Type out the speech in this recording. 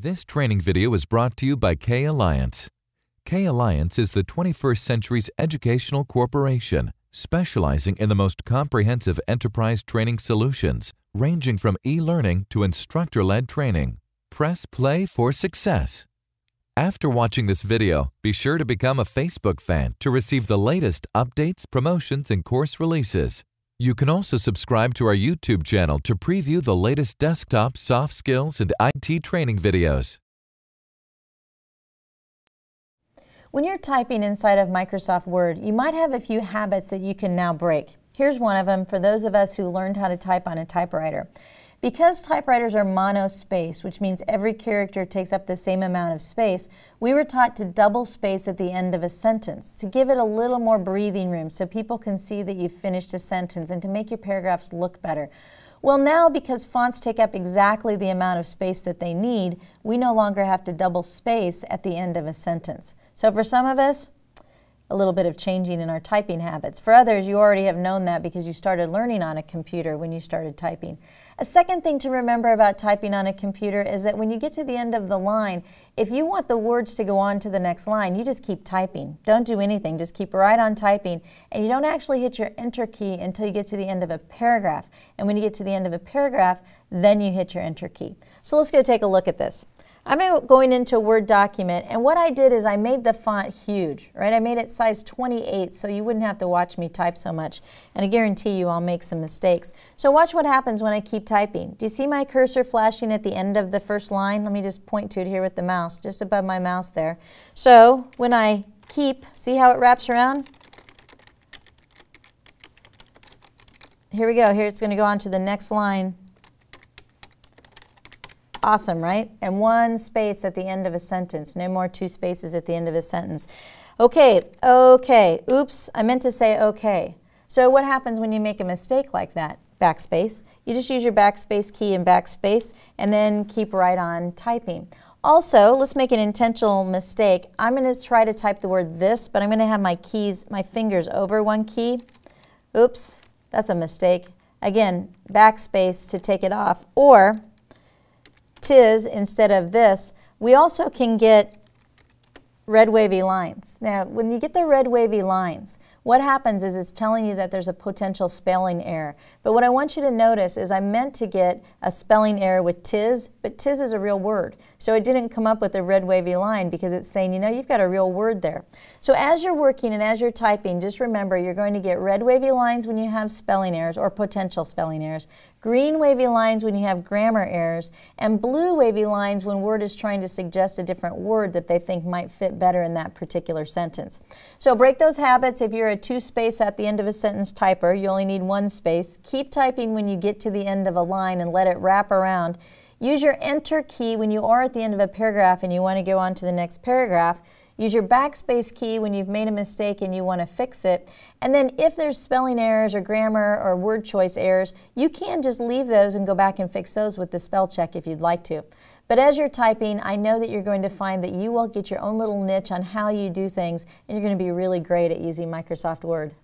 This training video is brought to you by K Alliance. K Alliance is the 21st century's educational corporation specializing in the most comprehensive enterprise training solutions, ranging from e-learning to instructor-led training. Press play for success. After watching this video, be sure to become a Facebook fan to receive the latest updates, promotions, and course releases. You can also subscribe to our YouTube channel to preview the latest desktop soft skills and IT training videos. When you're typing inside of Microsoft Word, you might have a few habits that you can now break. Here's one of them for those of us who learned how to type on a typewriter. Because typewriters are monospaced, which means every character takes up the same amount of space, we were taught to double space at the end of a sentence to give it a little more breathing room so people can see that you've finished a sentence and to make your paragraphs look better. Well, now because fonts take up exactly the amount of space that they need, we no longer have to double space at the end of a sentence. So for some of us, a little bit of changing in our typing habits. For others, you already have known that because you started learning on a computer when you started typing. A second thing to remember about typing on a computer is that when you get to the end of the line, if you want the words to go on to the next line, you just keep typing. Don't do anything, just keep right on typing. And you don't actually hit your enter key until you get to the end of a paragraph. And when you get to the end of a paragraph, then you hit your enter key. So let's go take a look at this. I'm going into a Word document, and what I did is I made the font huge, right? I made it size 28 so you wouldn't have to watch me type so much. And I guarantee you I'll make some mistakes. So watch what happens when I keep typing. Do you see my cursor flashing at the end of the first line? Let me just point to it here with the mouse, just above my mouse there. So when I keep, see how it wraps around? Here we go. Here it's going to go on to the next line. Awesome, right? And one space at the end of a sentence. No more two spaces at the end of a sentence. Okay, okay. Oops, I meant to say okay. So what happens when you make a mistake like that? Backspace. You just use your backspace key and backspace and then keep right on typing. Also, let's make an intentional mistake. I'm going to try to type the word this, but I'm going to have my keys, my fingers over one key. Oops, that's a mistake. Again, backspace to take it off. Or tis instead of this, we also can get red wavy lines. Now, when you get the red wavy lines, what happens is it's telling you that there's a potential spelling error. But what I want you to notice is I meant to get a spelling error with tis, but tis is a real word. So it didn't come up with a red wavy line because it's saying, you know, you've got a real word there. So as you're working and as you're typing, just remember you're going to get red wavy lines when you have spelling errors or potential spelling errors, green wavy lines when you have grammar errors, and blue wavy lines when Word is trying to suggest a different word that they think might fit better in that particular sentence. So break those habits if you're a two space at the end of a sentence typer. You only need one space. Keep typing when you get to the end of a line and let it wrap around. Use your enter key when you are at the end of a paragraph and you want to go on to the next paragraph. Use your backspace key when you've made a mistake and you want to fix it. And then if there's spelling errors or grammar or word choice errors, you can just leave those and go back and fix those with the spell check if you'd like to. But as you're typing, I know that you're going to find that you will get your own little niche on how you do things and you're going to be really great at using Microsoft Word.